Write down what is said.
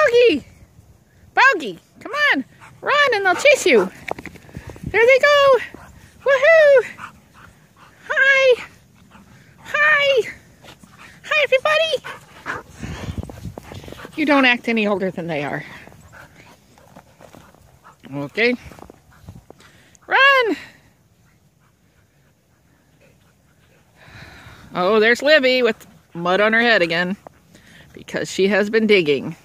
Bogey! Bogey, come on. Run and they'll chase you. There they go. Woohoo! Hi. Hi. Hi, everybody. You don't act any older than they are. Okay. Run! Oh, there's Libby with mud on her head again because she has been digging.